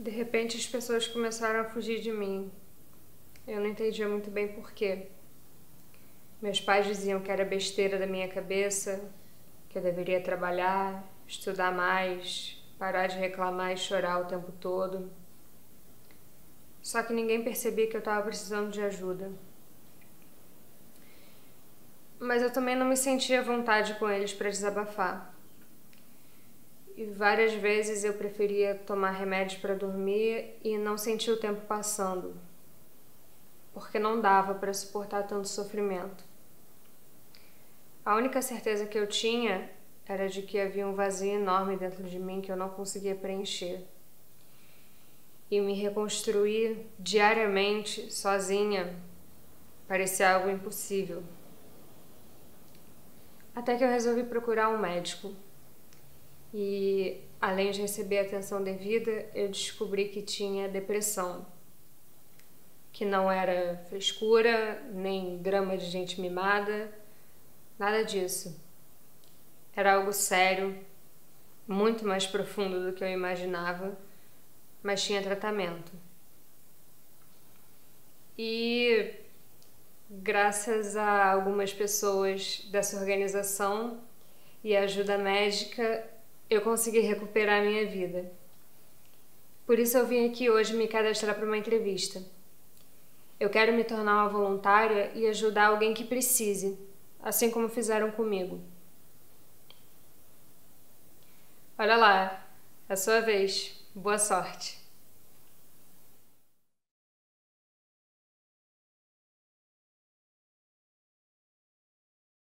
De repente as pessoas começaram a fugir de mim. Eu não entendia muito bem porquê. Meus pais diziam que era besteira da minha cabeça, que eu deveria trabalhar, estudar mais, parar de reclamar e chorar o tempo todo. Só que ninguém percebia que eu estava precisando de ajuda. Mas eu também não me sentia à vontade com eles para desabafar. E várias vezes eu preferia tomar remédios para dormir e não sentir o tempo passando, porque não dava para suportar tanto sofrimento. A única certeza que eu tinha era de que havia um vazio enorme dentro de mim que eu não conseguia preencher. E me reconstruir diariamente, sozinha, parecia algo impossível. Até que eu resolvi procurar um médico e, além de receber a atenção devida, eu descobri que tinha depressão. Que não era frescura, nem drama de gente mimada, nada disso. Era algo sério, muito mais profundo do que eu imaginava, mas tinha tratamento. E graças a algumas pessoas dessa organização e ajuda médica, eu consegui recuperar a minha vida. Por isso eu vim aqui hoje me cadastrar para uma entrevista. Eu quero me tornar uma voluntária e ajudar alguém que precise, assim como fizeram comigo. Olha lá, é a sua vez. Boa sorte.